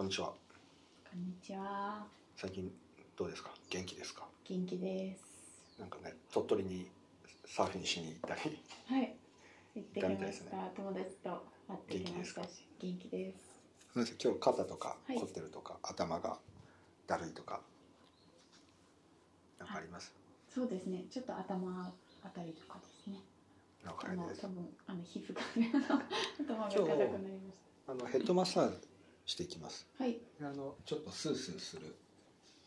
こんにちは。こんにちは。最近どうですか？元気ですか？元気です。なんかね、鳥取にサーフィンしに行ったり。はい。行ってきましたみたねた。友達と会ってきましたし、元気です。そうです今日肩とかはい凝ってるとか、頭がだるいとか。なんかあります？そうですね。ちょっと頭あたりとかですね。わかあのりです多。分あの皮膚が頭が硬くなりましあのヘッドマッサージしていきます。た。はい。あのちょっとスースーする。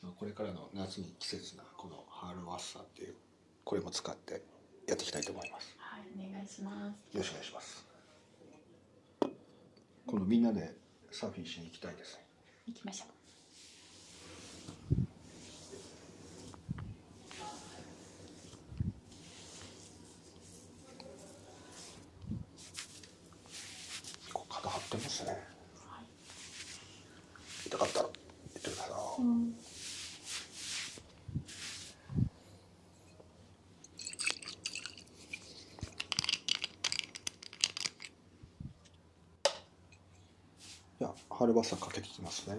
まあこれからの夏に季節なこのハールワッサーっていうこれも使ってやっていきたいと思います。はい、お願いします。よろしくお願いします。今度みんなでサーフィンしに行きたいですね。行きましょう。結構肩張ってますね。はい。痛かったら言ってください。うん。じゃあハールバサかけてきますね。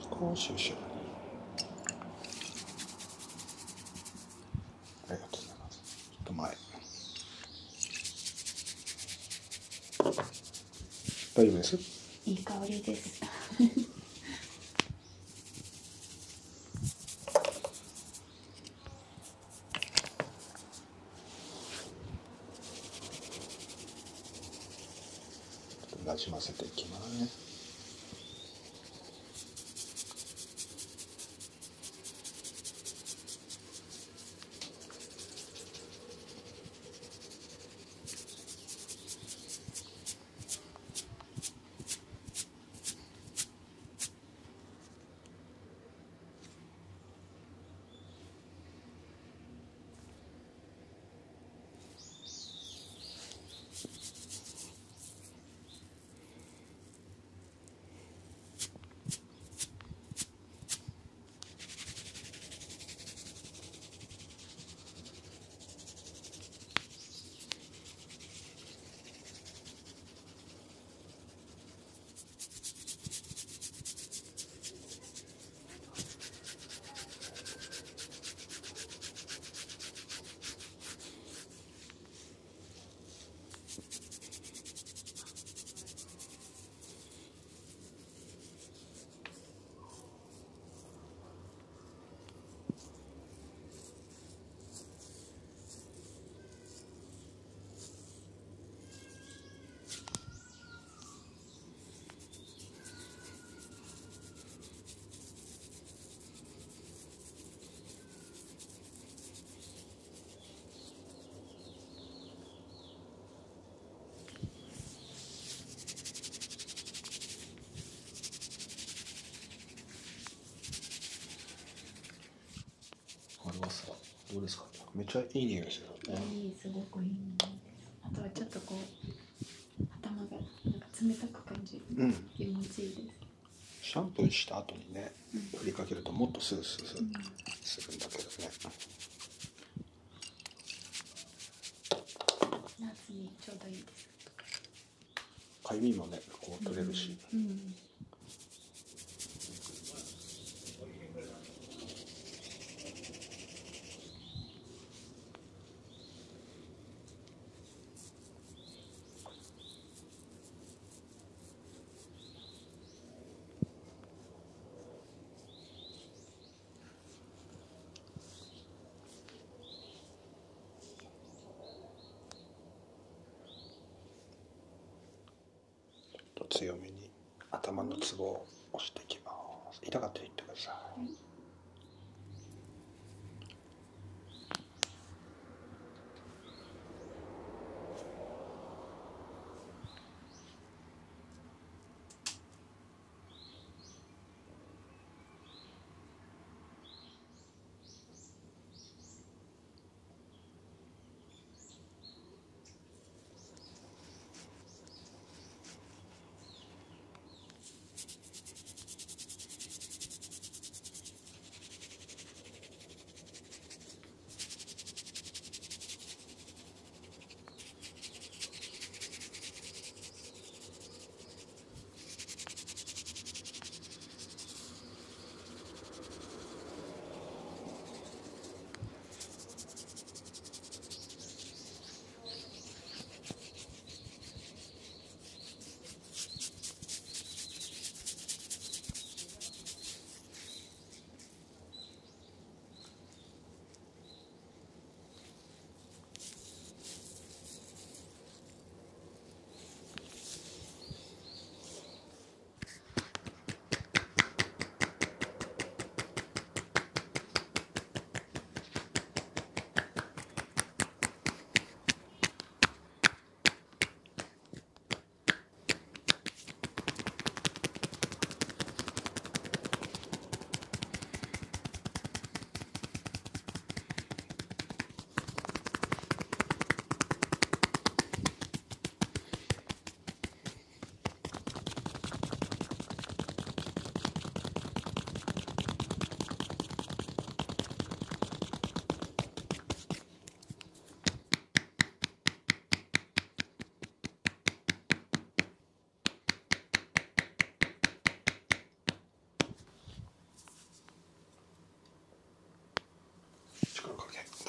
少し後ろに。ありがとうございます。ちょっと前。大丈夫です？いい香りです。どうですか？めっちゃいい匂いですよね。いい、すごくいい匂いです。あとはちょっとこう頭がなんか冷たく感じる。うん。気持ちいいです。シャンプーした後にね、うん振りかけるともっとスースーするうんするんだけどね。夏にちょうどいいです。かゆみもね、こう取れるし。うん。強めに頭のツボを押していきます。痛かったら言ってください。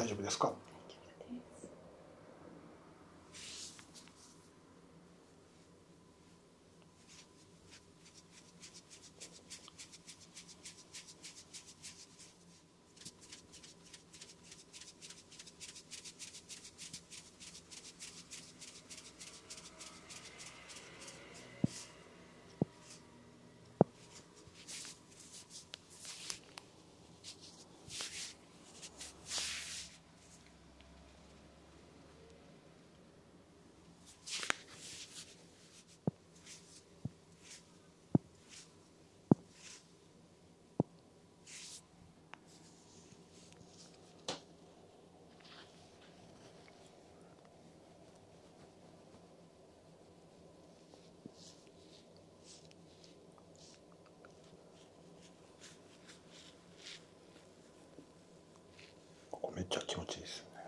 大丈夫ですか？っちゃ気持ちいいですよね。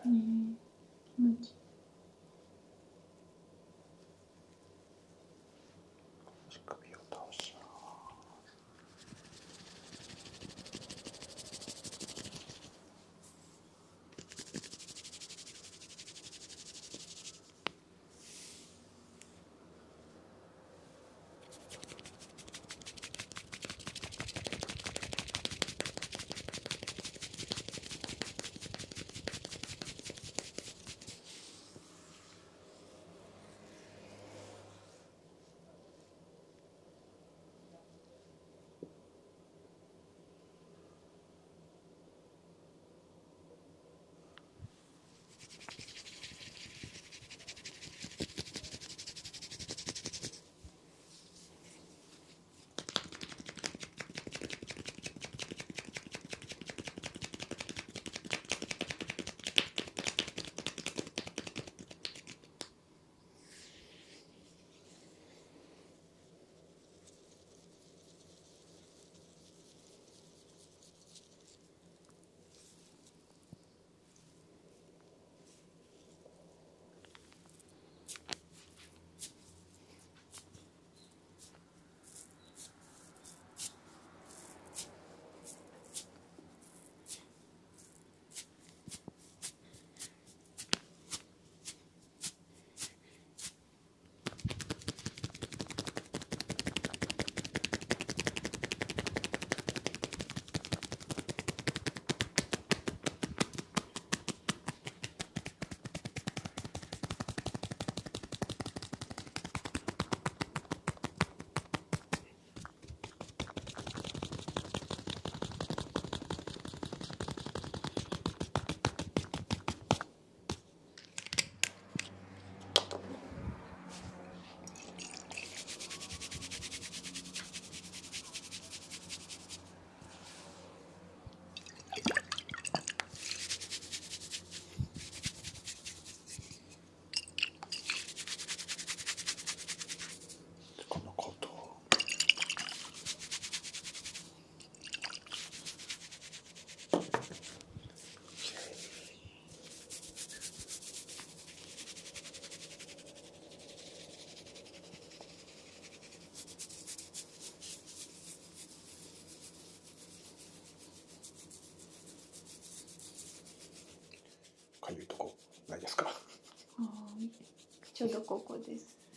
とここです。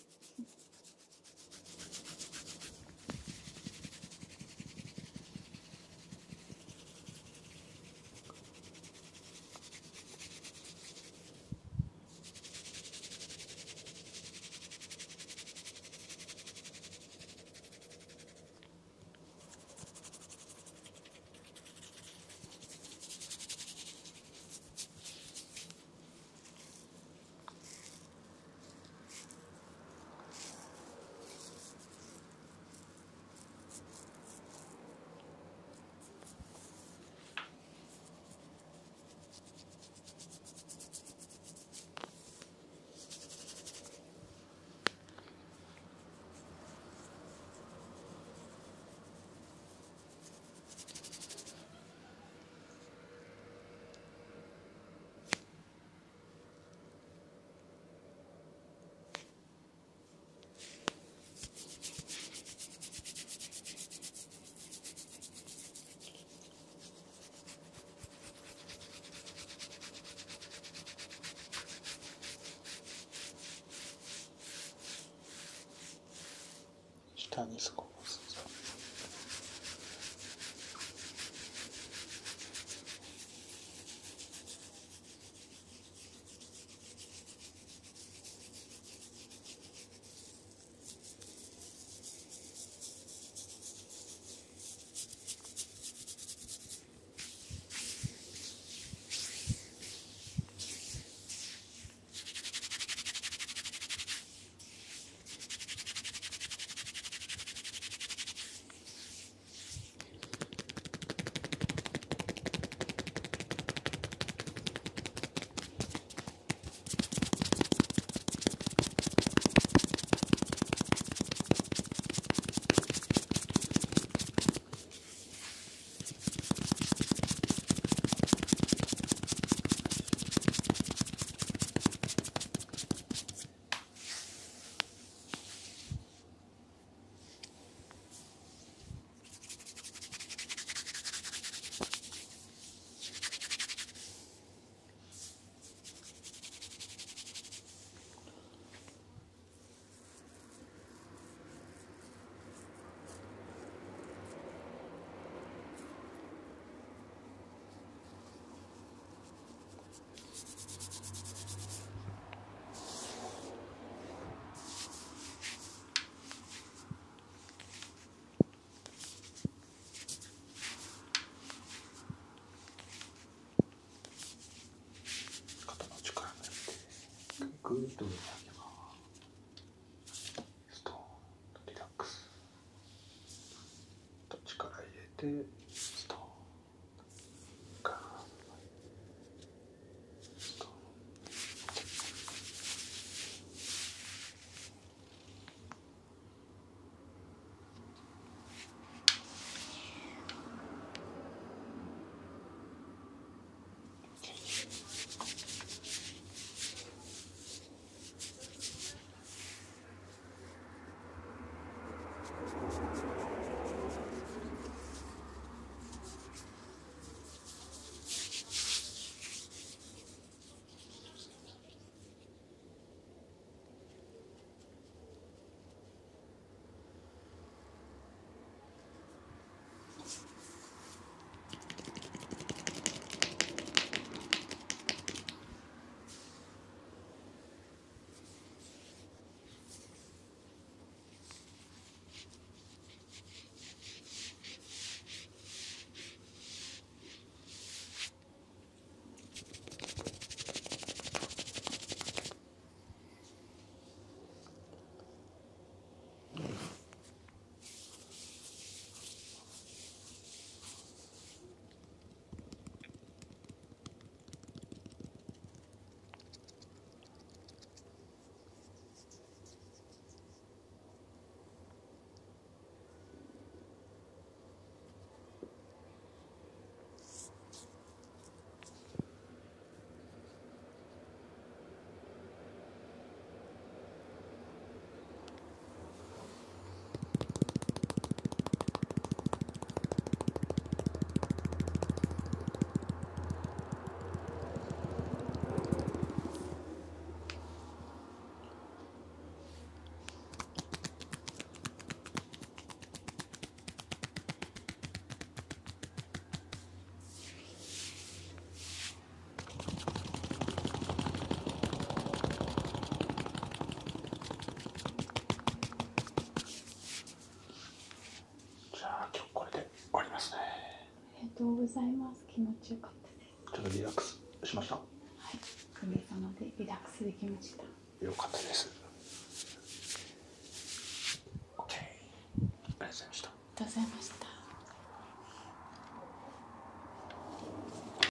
たんです上に上げますストーンとリラックス。と力入れてとうございます。気持ちよかったです。ちょっとリラックスしました？はい。おかげさまでリラックスできました。よかったです